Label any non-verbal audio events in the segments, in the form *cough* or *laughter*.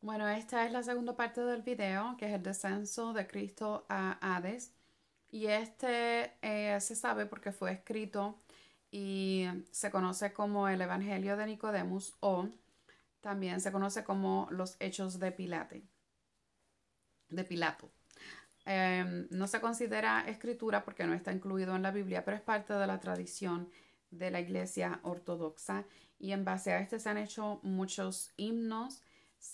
Bueno, esta es la segunda parte del video, que es el descenso de Cristo a Hades. Y este eh, se sabe porque fue escrito y se conoce como el Evangelio de Nicodemus o también se conoce como los Hechos de Pilate, de Pilato. Em, no se considera escritura porque no está incluido en la Biblia, pero es parte de la tradición de la Iglesia Ortodoxa y en base a este se han hecho muchos himnos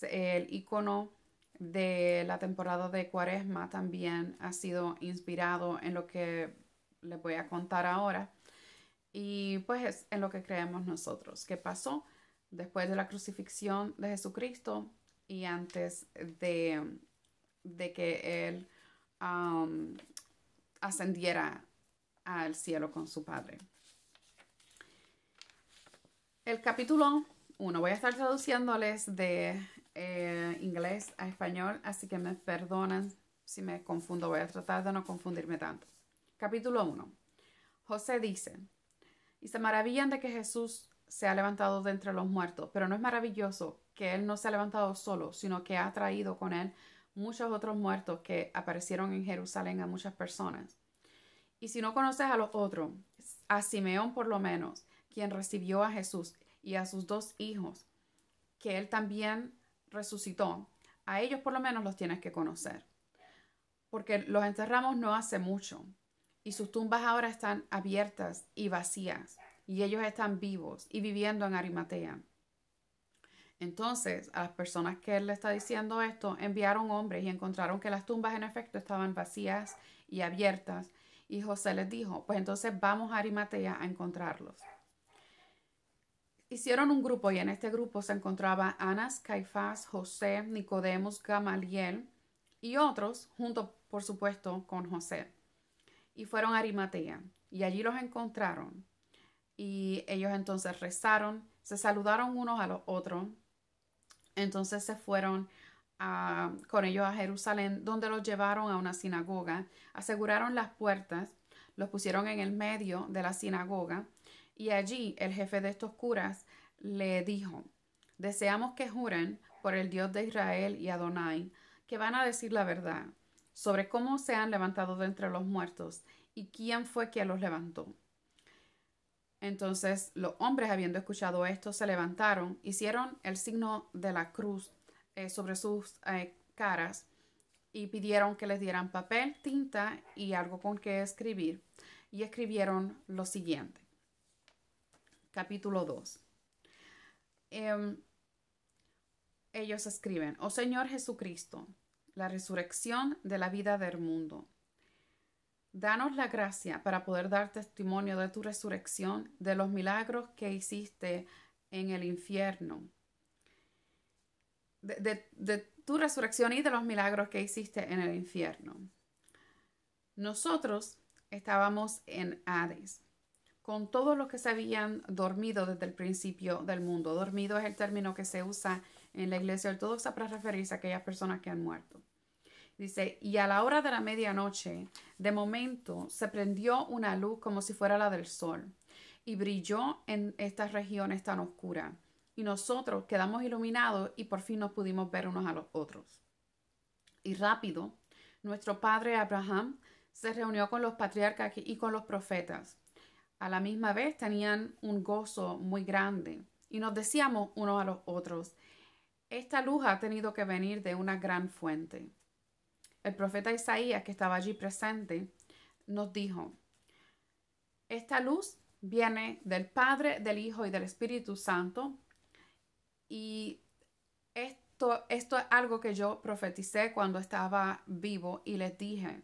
el icono de la temporada de Cuaresma también ha sido inspirado en lo que les voy a contar ahora. Y pues es en lo que creemos nosotros, que pasó después de la crucifixión de Jesucristo y antes de, de que Él ascendiera al cielo con su Padre. El capítulo 1, voy a estar traduciéndoles de eh, inglés a español, así que me perdonan si me confundo. Voy a tratar de no confundirme tanto. Capítulo 1. José dice, y se maravillan de que Jesús se ha levantado de entre los muertos, pero no es maravilloso que Él no se ha levantado solo, sino que ha traído con Él muchos otros muertos que aparecieron en Jerusalén a muchas personas. Y si no conoces a los otros, a Simeón por lo menos, quien recibió a Jesús y a sus dos hijos, que Él también resucitó, a ellos por lo menos los tienes que conocer. Porque los enterramos no hace mucho y sus tumbas ahora están abiertas y vacías y ellos están vivos y viviendo en Arimatea. Entonces, a las personas que él le está diciendo esto, enviaron hombres y encontraron que las tumbas en efecto estaban vacías y abiertas. Y José les dijo, pues entonces vamos a Arimatea a encontrarlos. Hicieron un grupo y en este grupo se encontraba Anas, Caifás, José, Nicodemos, Gamaliel y otros, junto por supuesto con José. Y fueron a Arimatea y allí los encontraron. Y ellos entonces rezaron, se saludaron unos a los otros. Entonces se fueron con ellos a Jerusalén, donde los llevaron a una sinagoga, aseguraron las puertas, los pusieron en el medio de la sinagoga y allí el jefe de estos curas le dijo, deseamos que juren por el Dios de Israel y Adonai, que van a decir la verdad sobre cómo se han levantado de entre los muertos y quién fue quien los levantó. Entonces los hombres, habiendo escuchado esto, se levantaron, hicieron el signo de la cruz eh, sobre sus eh, caras y pidieron que les dieran papel, tinta y algo con que escribir. Y escribieron lo siguiente capítulo 2. Em, ellos escriben, Oh Señor Jesucristo, la resurrección de la vida del mundo. Danos la gracia para poder dar testimonio de tu resurrección, de los milagros que hiciste en el infierno, de, de, tu resurrección y de los milagros que hiciste en el infierno. Nosotros estábamos en Hades con todos los que se habían dormido desde el principio del mundo. Dormido es el término que se usa en la iglesia ortodoxa para referirse a aquellas personas que han muerto. Dice, y a la hora de la medianoche, de momento, se prendió una luz como si fuera la del sol, y brilló en estas regiones tan oscuras. Y nosotros quedamos iluminados y por fin nos pudimos ver unos a los otros. Y rápido, nuestro padre Abraham se reunió con los patriarcas y con los profetas a la misma vez tenían un gozo muy grande y nos decíamos unos a los otros, esta luz ha tenido que venir de una gran fuente. El profeta Isaías, que estaba allí presente, nos dijo, esta luz viene del Padre, del Hijo y del Espíritu Santo y esto, esto es algo que yo profeticé cuando estaba vivo y les dije,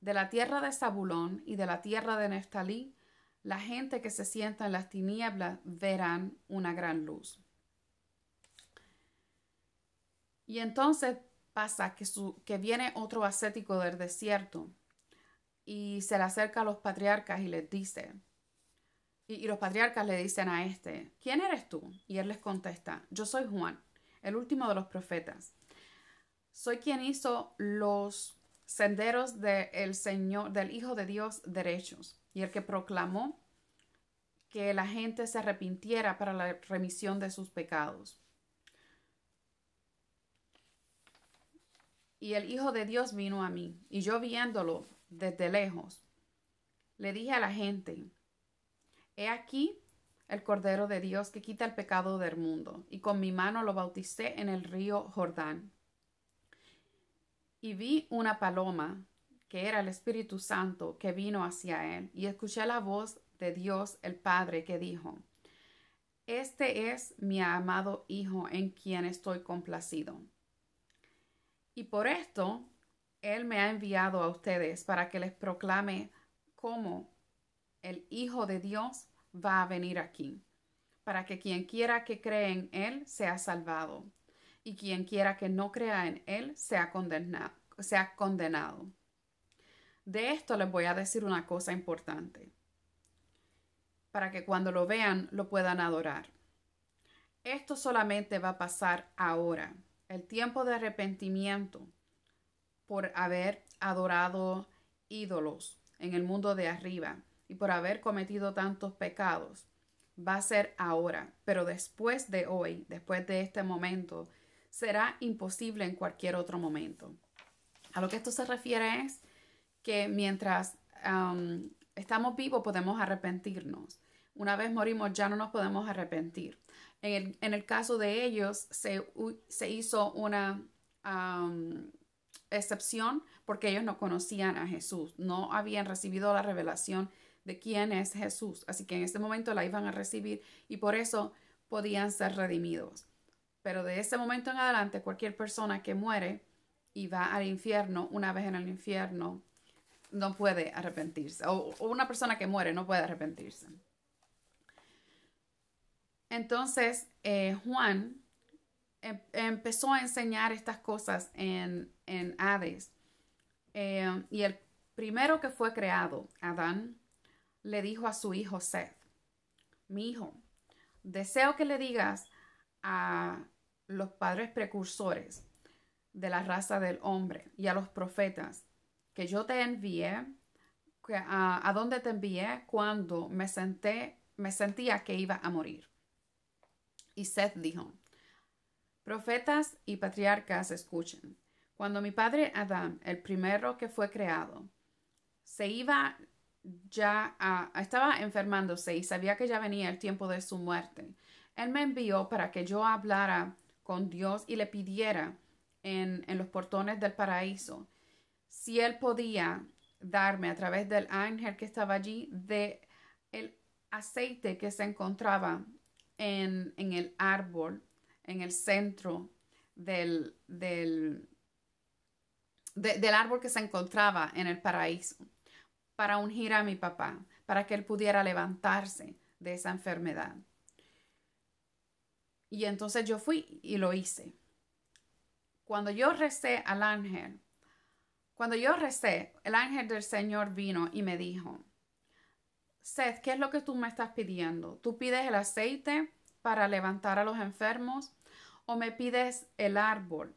de la tierra de Zabulón y de la tierra de Neftalí la gente que se sienta en las tinieblas verán una gran luz. Y entonces pasa que, que viene otro ascético del desierto y se le acerca a los patriarcas y les dice, y, y, los patriarcas le dicen a este, ¿quién eres tú? Y él les contesta, yo soy Juan, el último de los profetas. Soy quien hizo los senderos del Señor, del Hijo de Dios derechos y el que proclamó que la gente se arrepintiera para la remisión de sus pecados. Y el Hijo de Dios vino a mí, y yo viéndolo desde lejos, le dije a la gente, He aquí el Cordero de Dios que quita el pecado del mundo, y con mi mano lo bauticé en el río Jordán. Y vi una paloma, que era el Espíritu Santo, que vino hacia él, y escuché la voz de Dios el Padre que dijo, Este es mi amado Hijo en quien estoy complacido. Y por esto Él me ha enviado a ustedes para que les proclame cómo el Hijo de Dios va a venir aquí, para que quien quiera que cree en Él sea salvado, y quien quiera que no crea en Él sea condenado. Sea condenado. De esto les voy a decir una cosa importante, para que cuando lo vean lo puedan adorar. Esto solamente va a pasar ahora el tiempo de arrepentimiento por haber adorado ídolos en el mundo de arriba y por haber cometido tantos pecados va a ser ahora, pero después de hoy, después de este momento, será imposible en cualquier otro momento. A lo que esto se refiere es que mientras estamos vivos podemos arrepentirnos. Una vez morimos ya no nos podemos arrepentir. En el, caso de ellos se, hizo una excepción porque ellos no conocían a Jesús, no habían recibido la revelación de quién es Jesús. Así que en este momento la iban a recibir y por eso podían ser redimidos. Pero de ese momento en adelante, cualquier persona que muere y va al infierno, una vez en el infierno, no puede arrepentirse. o una persona que muere no puede arrepentirse. Entonces, eh, Juan em, empezó a enseñar estas cosas en, Hades. Eh, y el primero que fue creado, Adán, le dijo a su hijo Seth, mi hijo, deseo que le digas a los padres precursores de la raza del hombre y a los profetas que yo te envié, a, a donde te envié cuando me senté, me sentía que iba a morir. Y Seth dijo, Profetas y patriarcas escuchen. Cuando mi padre Adán, el primero que fue creado, se iba ya estaba enfermándose y sabía que ya venía el tiempo de su muerte, él me envió para que yo hablara con Dios y le pidiera en los portones del paraíso si él podía darme a través del ángel que estaba allí de el aceite que se encontraba en, el árbol, en el centro del, del, del árbol que se encontraba en el paraíso, para ungir a mi papá, para que él pudiera levantarse de esa enfermedad. Y entonces yo fui y lo hice. Cuando yo recé al ángel, cuando yo recé, el ángel del Señor vino y me dijo, Seth, ¿qué es lo que tú me estás pidiendo? ¿Tú pides el aceite para levantar a los enfermos o me pides el árbol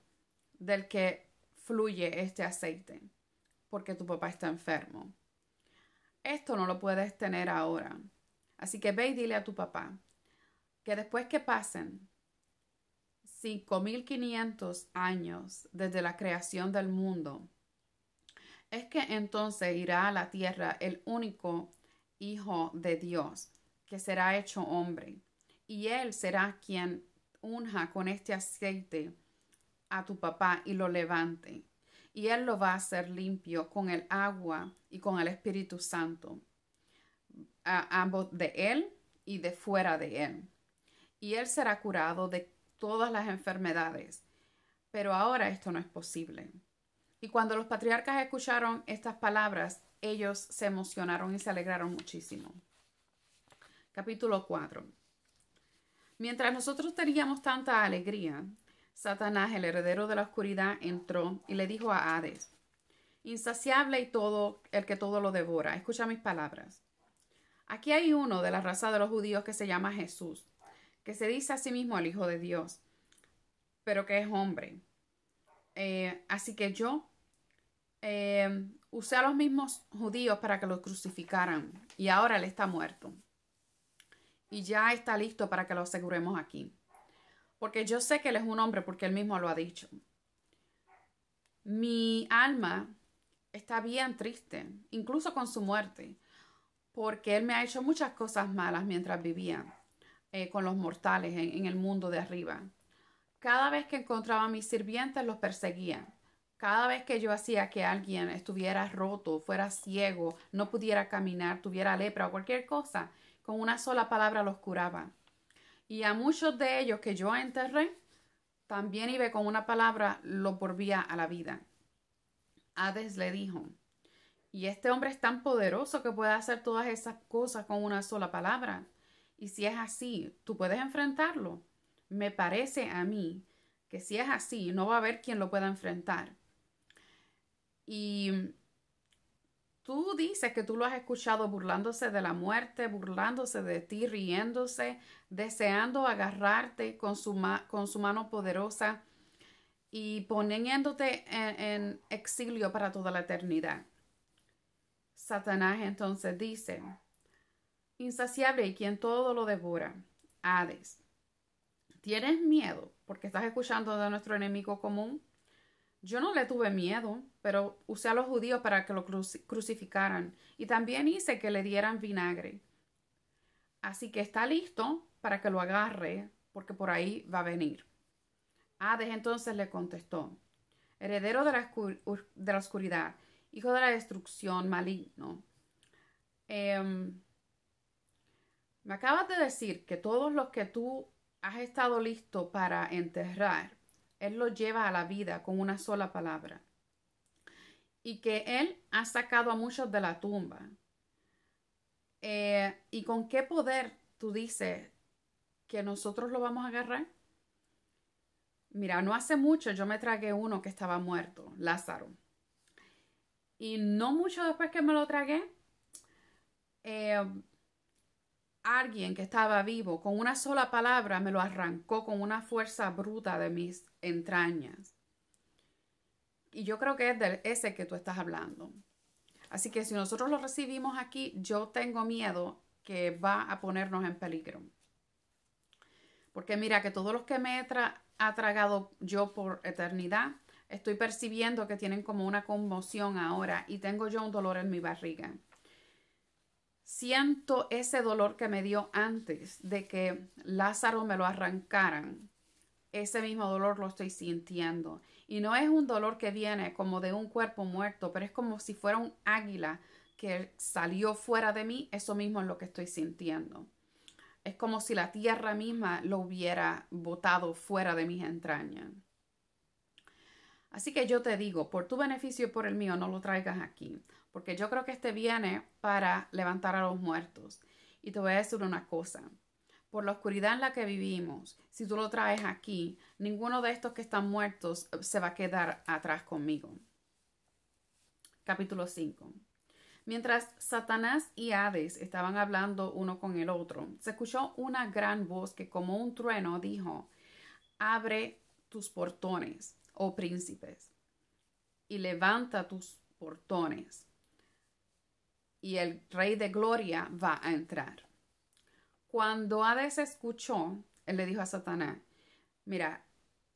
del que fluye este aceite? Porque tu papá está enfermo. Esto no lo puedes tener ahora. Así que ve y dile a tu papá que después que pasen 5.500 años desde la creación del mundo, es que entonces irá a la tierra el único Hijo de Dios, que será hecho hombre, y él será quien unja con este aceite a tu papá y lo levante. Y él lo va a hacer limpio con el agua y con el Espíritu Santo, ambos de él y de fuera de él. Y él será curado de todas las enfermedades. Pero ahora esto no es posible. Y cuando los patriarcas escucharon estas palabras, ellos se emocionaron y se alegraron muchísimo. Capítulo 4. Mientras nosotros teníamos tanta alegría, Satanás, el heredero de la oscuridad, entró y le dijo a Hades, insaciable y todo el que todo lo devora, escucha mis palabras. Aquí hay uno de la raza de los judíos que se llama Jesús, que se dice a sí mismo el Hijo de Dios, pero que es hombre. Eh, así que yo eh, usé a los mismos judíos para que lo crucificaran y ahora él está muerto. Y ya está listo para que lo aseguremos aquí. Porque yo sé que él es un hombre porque él mismo lo ha dicho. Mi alma está bien triste, incluso con su muerte, porque Él me ha hecho muchas cosas malas mientras vivía eh, con los mortales en, en el mundo de arriba. Cada vez que encontraba a mis sirvientes los perseguía. Cada vez que yo hacía que alguien estuviera roto, fuera ciego, no pudiera caminar, tuviera lepra o cualquier cosa, con una sola palabra los curaba. Y a muchos de ellos que yo enterré, también iba con una palabra, los volvía a la vida. Hades le dijo, y este hombre es tan poderoso que puede hacer todas esas cosas con una sola palabra. Y si es así, tú puedes enfrentarlo. Me parece a mí que si es así, no va a haber quien lo pueda enfrentar. Y tú dices que tú lo has escuchado burlándose de la muerte, burlándose de ti, riéndose, deseando agarrarte con su, mano poderosa y poniéndote en, en exilio para toda la eternidad. Satanás entonces dice, insaciable y quien todo lo devora, Hades. ¿Tienes miedo porque estás escuchando de nuestro enemigo común? Yo no le tuve miedo, pero usé a los judíos para que lo crucificaran y también hice que le dieran vinagre. Así que está listo para que lo agarre, porque por ahí va a venir. Hades entonces le contestó, heredero de la, de la oscuridad, hijo de la destrucción, maligno. Em, me acabas de decir que todos los que tú has estado listo para enterrar, Él los lleva a la vida con una sola palabra. Y que Él ha sacado a muchos de la tumba. Eh, ¿Y con qué poder tú dices que nosotros lo vamos a agarrar? Mira, no hace mucho yo me tragué uno que estaba muerto, Lázaro. Y no mucho después que me lo tragué, eh, alguien que estaba vivo con una sola palabra me lo arrancó con una fuerza bruta de mis entrañas. Y yo creo que es de ese que tú estás hablando. Así que si nosotros lo recibimos aquí, yo tengo miedo que va a ponernos en peligro. Porque mira que todos los que me he ha tragado yo por eternidad, Estoy percibiendo que tienen como una conmoción ahora y tengo yo un dolor en mi barriga. Siento ese dolor que me dio antes de que Lázaro me lo arrancaran. Ese mismo dolor lo estoy sintiendo. Y no es un dolor que viene como de un cuerpo muerto, pero es como si fuera un águila que salió fuera de mí. Eso mismo es lo que estoy sintiendo. Es como si la tierra misma lo hubiera botado fuera de mis entrañas. Así que yo te digo, por tu beneficio y por el mío, no lo traigas aquí, porque yo creo que este viene para levantar a los muertos. Y te voy a decir una cosa, por la oscuridad en la que vivimos, si tú lo traes aquí, ninguno de estos que están muertos se va a quedar atrás conmigo. Capítulo 5. Mientras Satanás y Hades estaban hablando uno con el otro, se escuchó una gran voz que como un trueno dijo, abre tus portones oh príncipes, y levanta tus portones, y el rey de gloria va a entrar. Cuando Hades escuchó, él le dijo a Satanás, mira,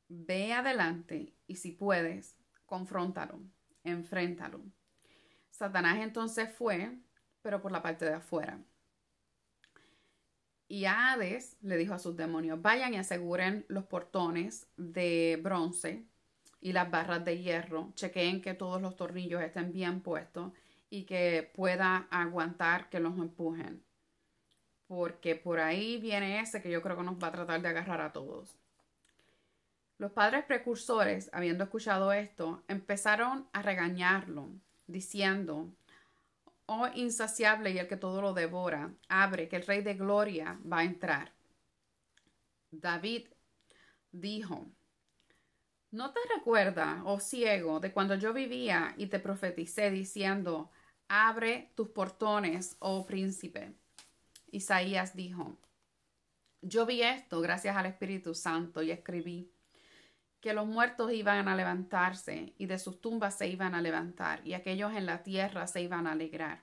ve adelante y si puedes, confróntalo, enfréntalo. Satanás entonces fue, pero por la parte de afuera. Y Hades le dijo a sus demonios, vayan y aseguren los portones de bronce y las barras de hierro, chequeen que todos los tornillos estén bien puestos y que pueda aguantar que los empujen. Porque por ahí viene ese que yo creo que nos va a tratar de agarrar a todos. Los padres precursores, habiendo escuchado esto, empezaron a regañarlo, diciendo, Oh insaciable y el que todo lo devora, abre, que el rey de gloria va a entrar. David dijo, ¿No te recuerdas, oh ciego, de cuando yo vivía y te profeticé diciendo, abre tus portones, oh príncipe? Isaías dijo, yo vi esto gracias al Espíritu Santo y escribí que los muertos iban a levantarse y de sus tumbas se iban a levantar y aquellos en la tierra se iban a alegrar.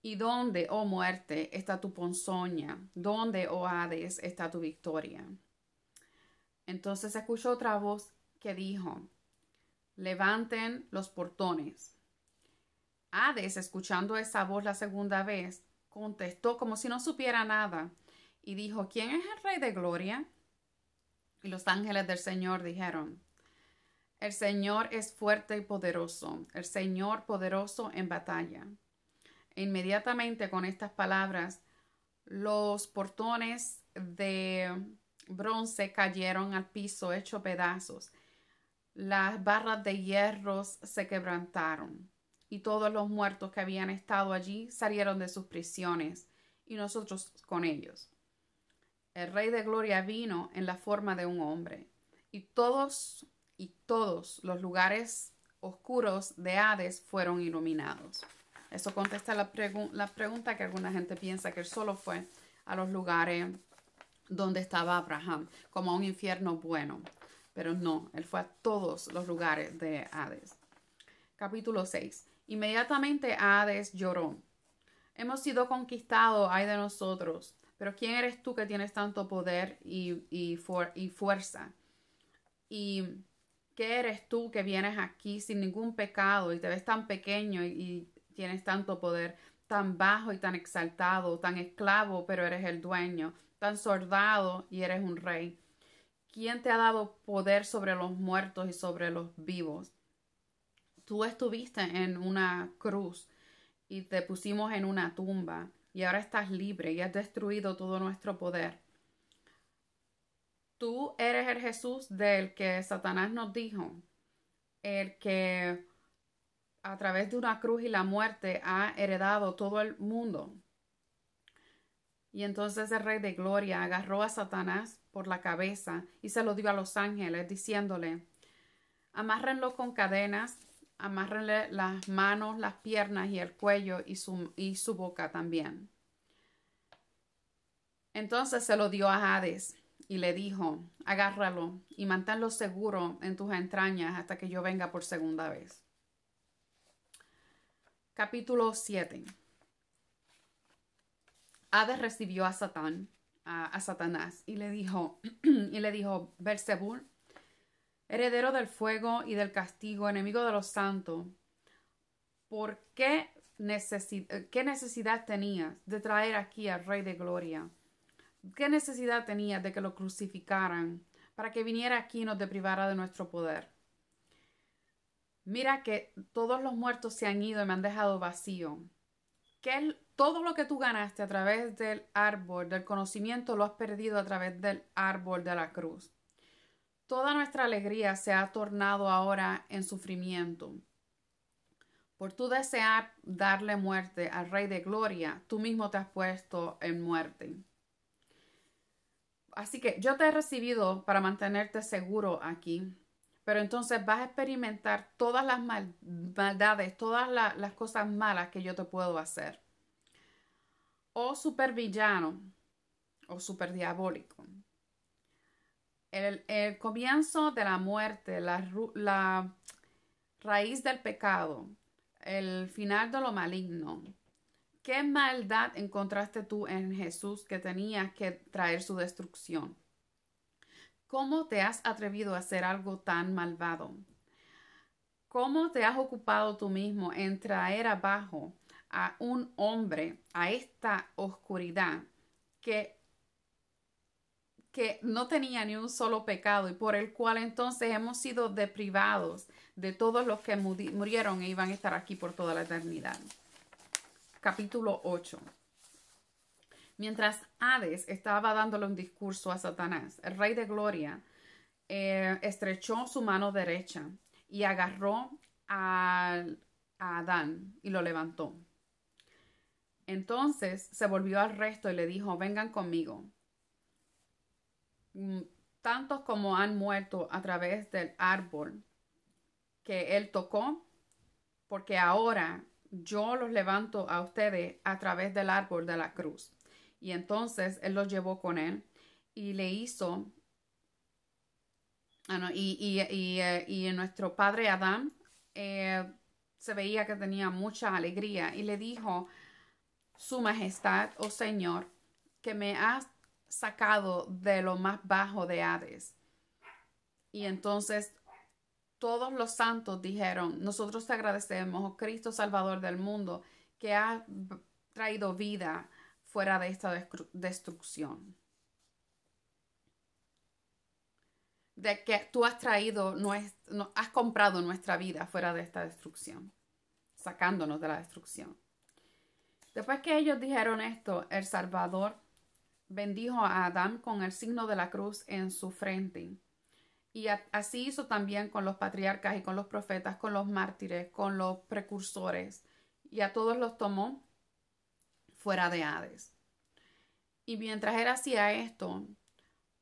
¿Y dónde, oh muerte, está tu ponzoña? ¿Dónde, oh Hades, está tu victoria? Entonces escuchó otra voz que dijo, levanten los portones. Hades, escuchando esa voz la segunda vez, contestó como si no supiera nada y dijo, ¿quién es el Rey de Gloria? Y los ángeles del Señor dijeron, el Señor es fuerte y poderoso, el Señor poderoso en batalla. E inmediatamente con estas palabras, los portones de bronce cayeron al piso hecho pedazos. Las barras de hierros se quebrantaron y todos los muertos que habían estado allí salieron de sus prisiones y nosotros con ellos. El Rey de Gloria vino en la forma de un hombre y todos y todos los lugares oscuros de Hades fueron iluminados. Eso contesta la, la pregunta que alguna gente piensa que él solo fue a los lugares donde estaba Abraham, como a un infierno bueno. Pero no, él fue a todos los lugares de Hades. Capítulo 6. Inmediatamente Hades lloró. Hemos sido conquistados, ay de nosotros. Pero ¿quién eres tú que tienes tanto poder y, y, y fuerza? ¿Y qué eres tú que vienes aquí sin ningún pecado y te ves tan pequeño y tienes tanto poder? tan bajo y tan exaltado, tan esclavo, pero eres el dueño, tan soldado y eres un rey. ¿Quién te ha dado poder sobre los muertos y sobre los vivos? Tú estuviste en una cruz y te pusimos en una tumba y ahora estás libre y has destruido todo nuestro poder. Tú eres el Jesús del que Satanás nos dijo, el que a través de una cruz y la muerte ha heredado todo el mundo. Y entonces el rey de gloria agarró a Satanás por la cabeza y se lo dio a los ángeles, diciéndole, amárrenlo con cadenas, amárrenle las manos, las piernas y el cuello y su, y su boca también. Entonces se lo dio a Hades y le dijo, agárralo y manténlo seguro en tus entrañas hasta que yo venga por segunda vez. Capítulo 7. Hades recibió a Satán, a, Satanás, y le dijo, *clears throat* y le dijo, Bersebul, heredero del fuego y del castigo, enemigo de los santos, ¿por qué, qué necesidad tenías de traer aquí al Rey de Gloria? ¿Qué necesidad tenías de que lo crucificaran para que viniera aquí y nos deprivara de nuestro poder? mira que todos los muertos se han ido y me han dejado vacío. Que todo lo que tú ganaste a través del árbol del conocimiento lo has perdido a través del árbol de la cruz. Toda nuestra alegría se ha tornado ahora en sufrimiento. Por tu desear darle muerte al Rey de Gloria, tú mismo te has puesto en muerte. Así que yo te he recibido para mantenerte seguro aquí. Pero entonces vas a experimentar todas las maldades, todas las cosas malas que yo te puedo hacer. O supervillano o super El, comienzo de la muerte, la, la raíz del pecado, el final de lo maligno. ¿Qué maldad encontraste tú en Jesús que tenía que traer su destrucción? ¿Cómo te has atrevido a hacer algo tan malvado? ¿Cómo te has ocupado tú mismo en traer abajo a un hombre a esta oscuridad que, que no tenía ni un solo pecado y por el cual entonces hemos sido deprivados de todos los que murieron e iban a estar aquí por toda la eternidad? Capítulo 8. Mientras Hades estaba dándole un discurso a Satanás, el rey de gloria eh, estrechó su mano derecha y agarró a, a Adán y lo levantó. Entonces se volvió al resto y le dijo, vengan conmigo. Mm, tantos como han muerto a través del árbol que él tocó, porque ahora yo los levanto a ustedes a través del árbol de la cruz. Y entonces él lo llevó con él y le hizo, ah, y, y, eh, y, nuestro padre Adán eh, se veía que tenía mucha alegría y le dijo, Su Majestad, oh Señor, que me has sacado de lo más bajo de Hades. Y entonces todos los santos dijeron, nosotros te agradecemos, oh Cristo Salvador del mundo, que ha traído vida fuera de esta destrucción. De que tú has traído, has comprado nuestra vida fuera de esta destrucción, sacándonos de la destrucción. Después que ellos dijeron esto, el Salvador bendijo a Adán con el signo de la cruz en su frente. Y así hizo también con los patriarcas y con los profetas, con los mártires, con los precursores. Y a todos los tomó fuera de Hades. Y mientras él hacía esto,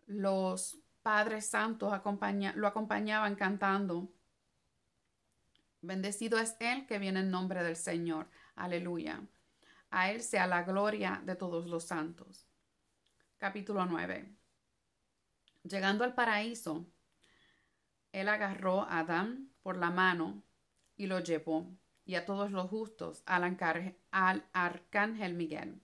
los padres santos lo acompañaban cantando. Bendecido es él que viene en nombre del Señor. Aleluya. A él sea la gloria de todos los santos. Capítulo 9. Llegando al paraíso, él agarró a Adán por la mano y lo llevó, y a todos los justos al, arcángel Miguel.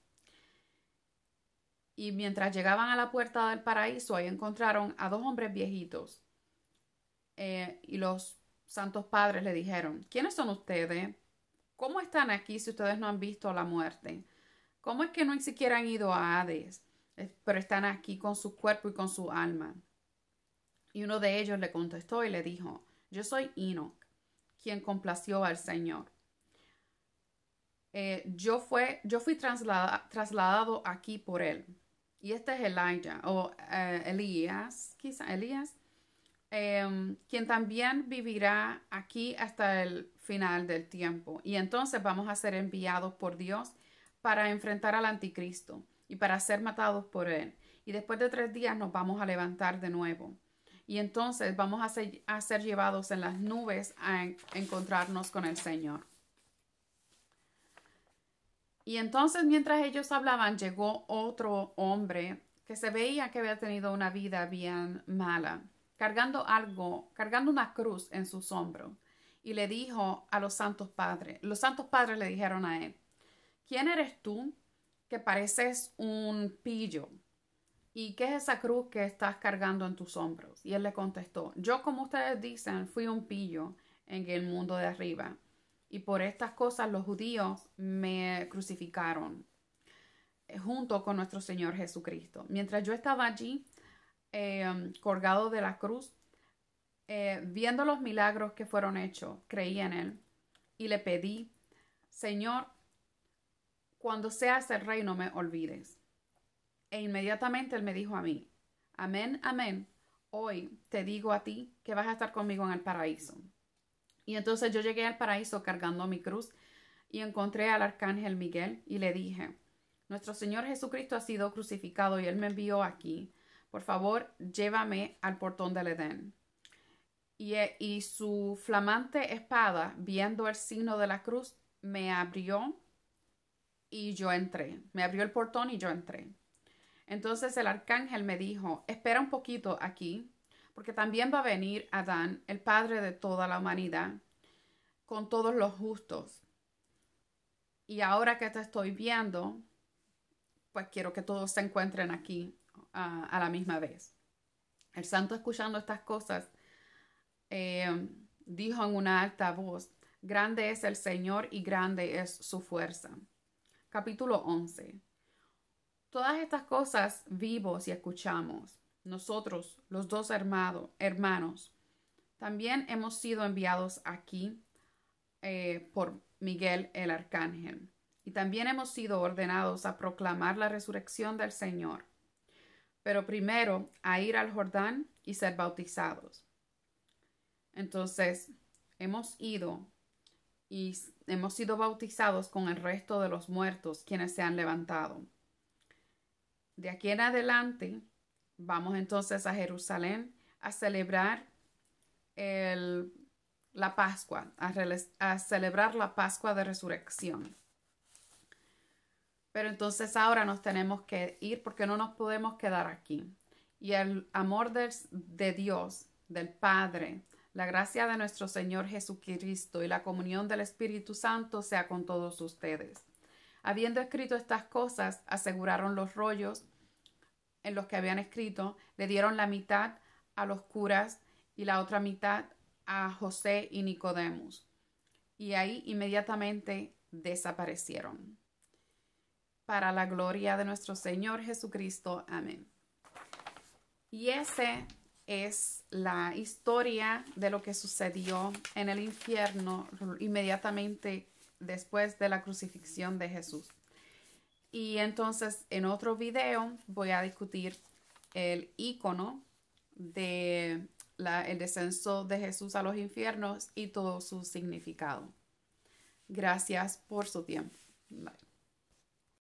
Y mientras llegaban a la puerta del paraíso, ahí encontraron a dos hombres viejitos. Eh, y los santos padres le dijeron, ¿quiénes son ustedes? ¿Cómo están aquí si ustedes no han visto la muerte? ¿Cómo es que no siquiera han ido a Hades, pero están aquí con su cuerpo y con su alma? Y uno de ellos le contestó y le dijo, yo soy Enoch, quien complació al Señor. Eh, yo, fue, yo fui trasladado aquí por él. Y este es Elijah, o eh, Elías, quizá Elías, em, quien también vivirá aquí hasta el final del tiempo. Y entonces vamos a ser enviados por Dios para enfrentar al anticristo y para ser matados por él. Y después de tres días nos vamos a levantar de nuevo y entonces vamos a ser, a ser llevados en las nubes a encontrarnos con el Señor. Y entonces mientras ellos hablaban, llegó otro hombre que se veía que había tenido una vida bien mala, cargando algo, cargando una cruz en sus hombros, y le dijo a los santos padres, los santos padres le dijeron a él, ¿quién eres tú que pareces un pillo? ¿Y qué es esa cruz que estás cargando en tus hombros? Y él le contestó, yo como ustedes dicen, fui un pillo en el mundo de arriba. Y por estas cosas los judíos me crucificaron eh, junto con nuestro Señor Jesucristo. Mientras yo estaba allí, em, colgado de la cruz, eh, viendo los milagros que fueron hechos, creí en Él y le pedí, Señor, cuando seas el rey no me olvides. E inmediatamente él me dijo a mí, amén, amén, hoy te digo a ti que vas a estar conmigo en el paraíso. Y entonces yo llegué al paraíso cargando mi cruz y encontré al arcángel Miguel y le dije, nuestro Señor Jesucristo ha sido crucificado y él me envió aquí. Por favor, llévame al portón del Edén. Y, eh, y su flamante espada, viendo el signo de la cruz, me abrió y yo entré. Me abrió el portón y yo entré. Entonces el arcángel me dijo, espera un poquito aquí, porque también va a venir Adán, el padre de toda la humanidad, con todos los justos. Y ahora que te estoy viendo, pues quiero que todos se encuentren aquí a la misma vez. El santo escuchando estas cosas, eh, dijo en una alta voz, grande es el Señor y grande es su fuerza. Capítulo 11. Todas estas cosas vivos y escuchamos. Nosotros, los dos hermanos, también hemos sido enviados aquí eh, por Miguel el Arcángel. Y también hemos sido ordenados a proclamar la resurrección del Señor. Pero primero a ir al Jordán y ser bautizados. Entonces, hemos ido y hemos sido bautizados con el resto de los muertos quienes se han levantado. De aquí en adelante, vamos entonces a Jerusalén a celebrar la Pascua, a, celebrar la Pascua de Resurrección. Pero entonces ahora nos tenemos que ir porque no nos podemos quedar aquí. Y el amor de Dios, del Padre, la gracia de nuestro Señor Jesucristo y la comunión del Espíritu Santo sea con todos ustedes. Habiendo escrito estas cosas, aseguraron los rollos en los que habían escrito, le dieron la mitad a los curas y la otra mitad a José y Nicodemus. Y ahí inmediatamente desaparecieron. Para la gloria de nuestro Señor Jesucristo. Amén. Y esa es la historia de lo que sucedió en el infierno inmediatamente después de la crucifixión de Jesús. Y entonces en otro video voy a discutir el icono de el descenso de Jesús a los infiernos y todo su significado. Gracias por su tiempo.